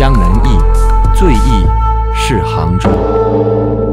江南忆最忆是杭州。